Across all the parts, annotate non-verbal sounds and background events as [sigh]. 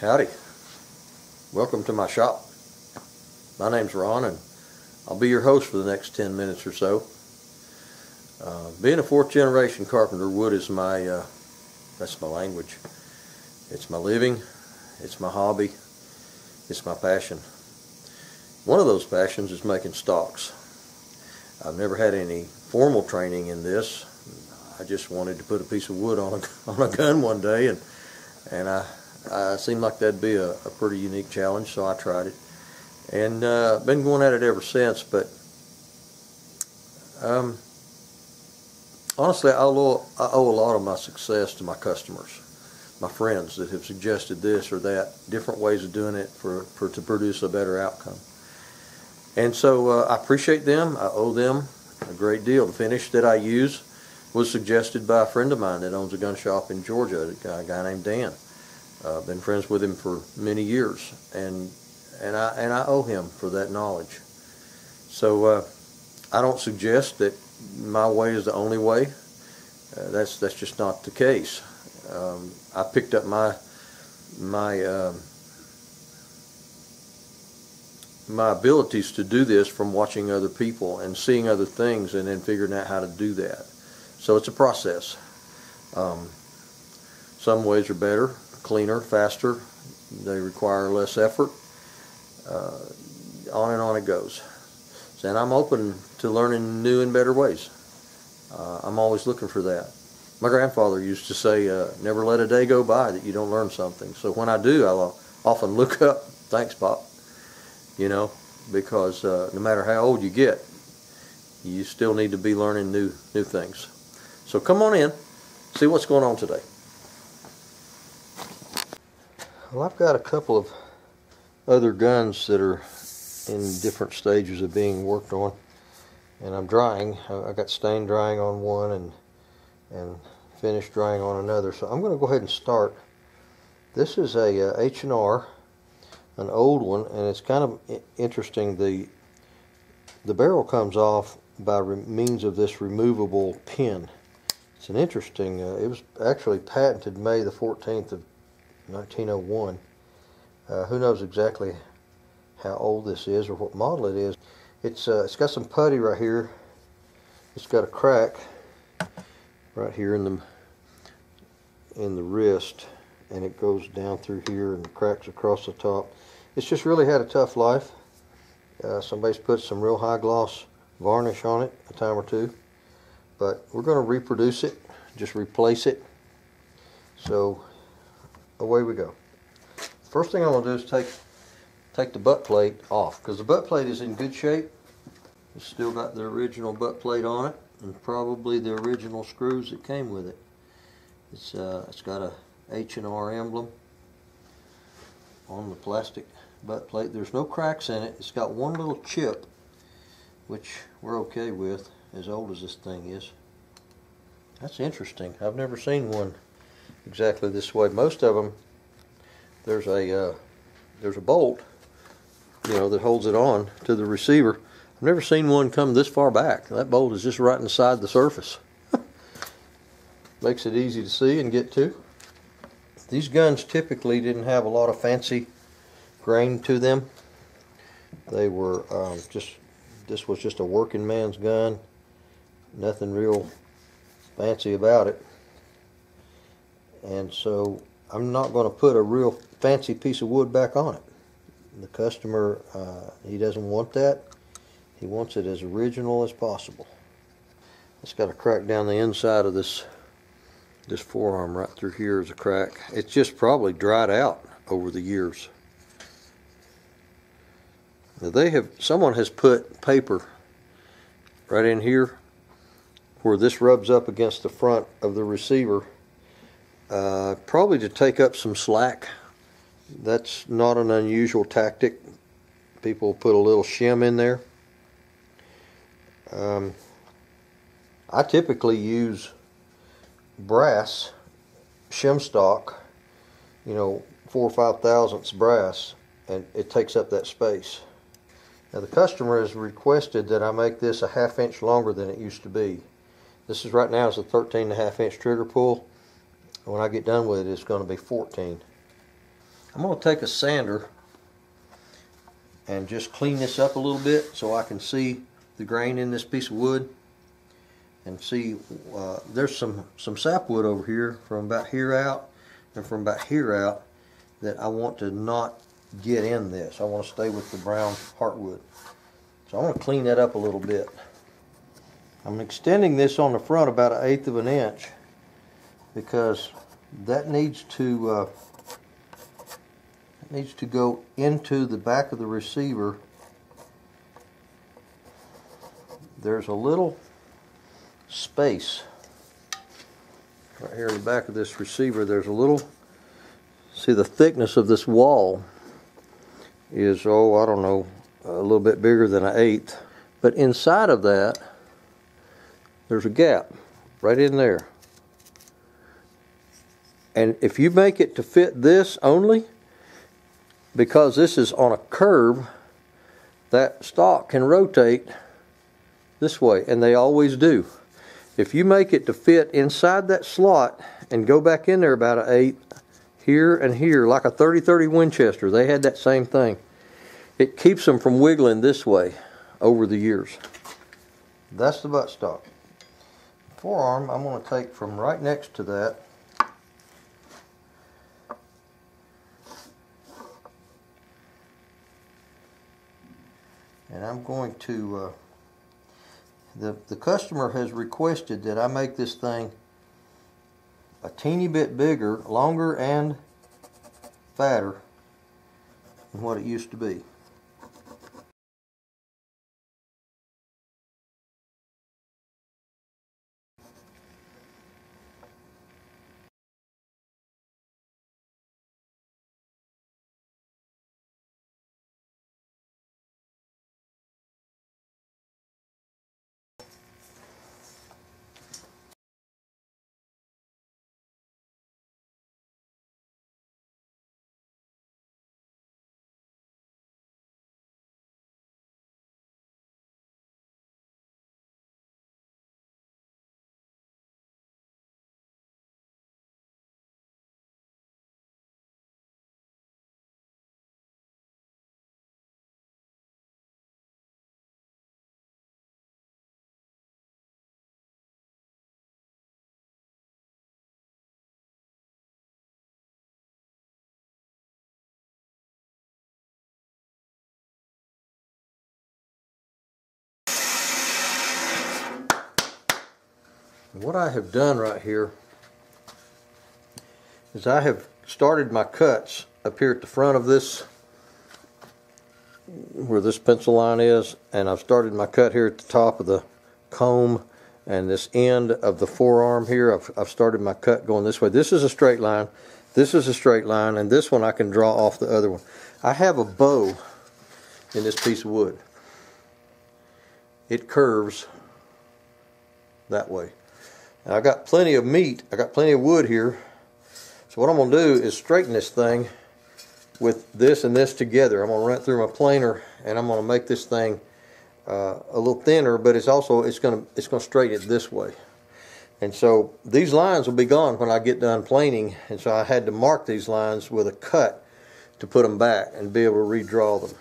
Howdy. Welcome to my shop. My name's Ron and I'll be your host for the next 10 minutes or so. Uh, being a fourth generation carpenter, wood is my, uh, that's my language. It's my living, it's my hobby, it's my passion. One of those passions is making stocks. I've never had any formal training in this. I just wanted to put a piece of wood on a, [laughs] on a gun one day and, and I uh, seemed like that'd be a, a, pretty unique challenge, so I tried it. And uh, been going at it ever since, but um, honestly, I owe, I owe a lot of my success to my customers, my friends that have suggested this or that, different ways of doing it for, for to produce a better outcome. And so uh, I appreciate them. I owe them a great deal. The finish that I use was suggested by a friend of mine that owns a gun shop in Georgia, a guy, a guy named Dan. Uh, been friends with him for many years, and and I and I owe him for that knowledge. So uh, I don't suggest that my way is the only way. Uh, that's that's just not the case. Um, I picked up my my um, my abilities to do this from watching other people and seeing other things and then figuring out how to do that. So it's a process. Um, some ways are better, cleaner, faster. They require less effort. Uh, on and on it goes. And I'm open to learning new and better ways. Uh, I'm always looking for that. My grandfather used to say, uh, never let a day go by that you don't learn something. So when I do, I'll often look [laughs] up, thanks, Pop, you know, because uh, no matter how old you get, you still need to be learning new, new things. So come on in, see what's going on today. Well, I've got a couple of other guns that are in different stages of being worked on and I'm drying. I got stain drying on one and and finish drying on another. So I'm going to go ahead and start. This is a uh, H&R an old one and it's kind of interesting. The the barrel comes off by means of this removable pin. It's an interesting uh, it was actually patented May the 14th of 1901 uh, who knows exactly how old this is or what model it is. It's uh, it's got some putty right here. It's got a crack right here in the in the wrist, and it goes down through here and cracks across the top. It's just really had a tough life. Uh, somebody's put some real high gloss varnish on it a time or two, but we're going to reproduce it, just replace it. So away we go. First thing I'm going to do is take take the butt plate off because the butt plate is in good shape. It's still got the original butt plate on it and probably the original screws that came with it. It's uh, it's got a H&R emblem on the plastic butt plate. There's no cracks in it. It's got one little chip which we're okay with as old as this thing is. That's interesting. I've never seen one exactly this way. Most of them there's a uh, there's a bolt you know that holds it on to the receiver. I've never seen one come this far back. That bolt is just right inside the surface. [laughs] Makes it easy to see and get to. These guns typically didn't have a lot of fancy grain to them. They were um, just this was just a working man's gun. Nothing real fancy about it and so I'm not going to put a real fancy piece of wood back on it. The customer, uh, he doesn't want that. He wants it as original as possible. It's got a crack down the inside of this this forearm right through here is a crack. It's just probably dried out over the years. Now they have someone has put paper right in here where this rubs up against the front of the receiver probably to take up some slack. That's not an unusual tactic. People put a little shim in there. Um, I typically use brass shim stock, you know, four or five thousandths brass, and it takes up that space. Now the customer has requested that I make this a half inch longer than it used to be. This is right now is a 13 and a half inch trigger pull when I get done with it, it's going to be 14. I'm going to take a sander and just clean this up a little bit so I can see the grain in this piece of wood and see uh, there's some some sapwood over here from about here out and from about here out that I want to not get in this. I want to stay with the brown heartwood. So I want to clean that up a little bit. I'm extending this on the front about an eighth of an inch because that needs to uh, needs to go into the back of the receiver. There's a little space right here in the back of this receiver. There's a little, see the thickness of this wall is, oh, I don't know, a little bit bigger than an eighth. But inside of that, there's a gap right in there. And if you make it to fit this only, because this is on a curve, that stock can rotate this way, and they always do. If you make it to fit inside that slot and go back in there about an eighth, here and here, like a 30-30 Winchester, they had that same thing. It keeps them from wiggling this way over the years. That's the buttstock. Forearm, I'm going to take from right next to that and I'm going to uh, the the customer has requested that I make this thing a teeny bit bigger longer and fatter than what it used to be what I have done right here is I have started my cuts up here at the front of this where this pencil line is and I've started my cut here at the top of the comb and this end of the forearm here. I've, I've started my cut going this way. This is a straight line. This is a straight line and this one I can draw off the other one. I have a bow in this piece of wood. It curves that way and I got plenty of meat, I got plenty of wood here. So what I'm to do is straighten this thing with this and this together. I'm to run it through my planer and I'm to make this thing uh, a little thinner, but it's also it's to it's going to straighten it this way. And so these lines will be gone when I get done planing, and so I had to mark these lines with a cut to put them back and be able to redraw them.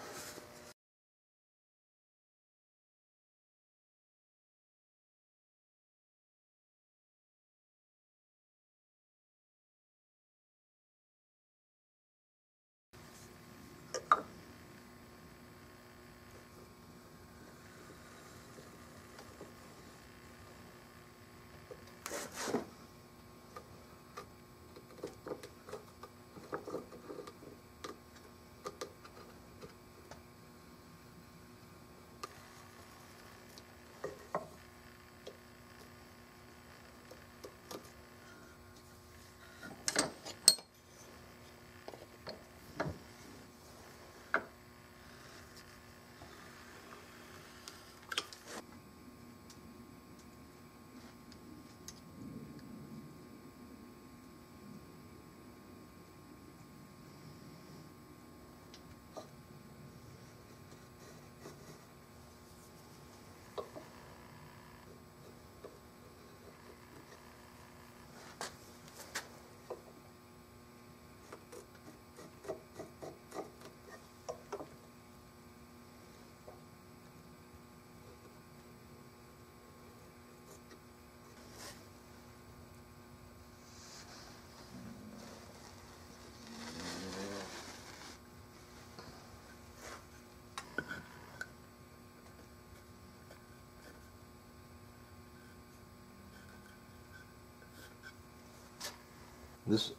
This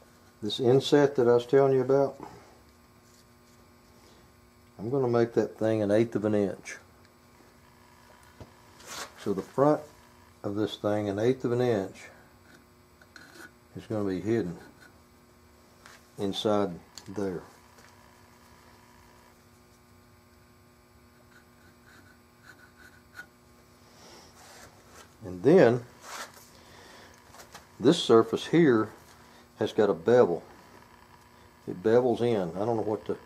this inset that I was telling you about, I'm going to make that thing an eighth of an inch. So the front of this thing, an eighth of an inch, is going to be hidden inside there. And then this surface here has got a bevel. It bevels in. I don't know what the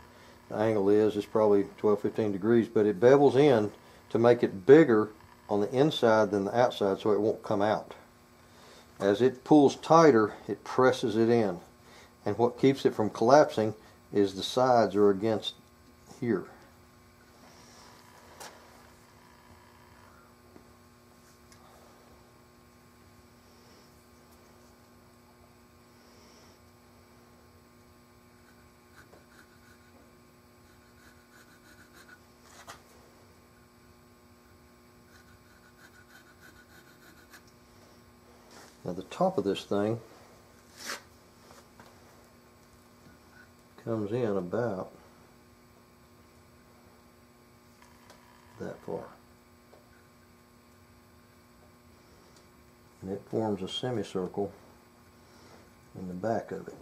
angle is. It's probably 12, 15 degrees, but it bevels in to make it bigger on the inside than the outside so it won't come out. As it pulls tighter, it presses it in. And what keeps it from collapsing is the sides are against here. Now the top of this thing comes in about that far. And it forms a semicircle in the back of it.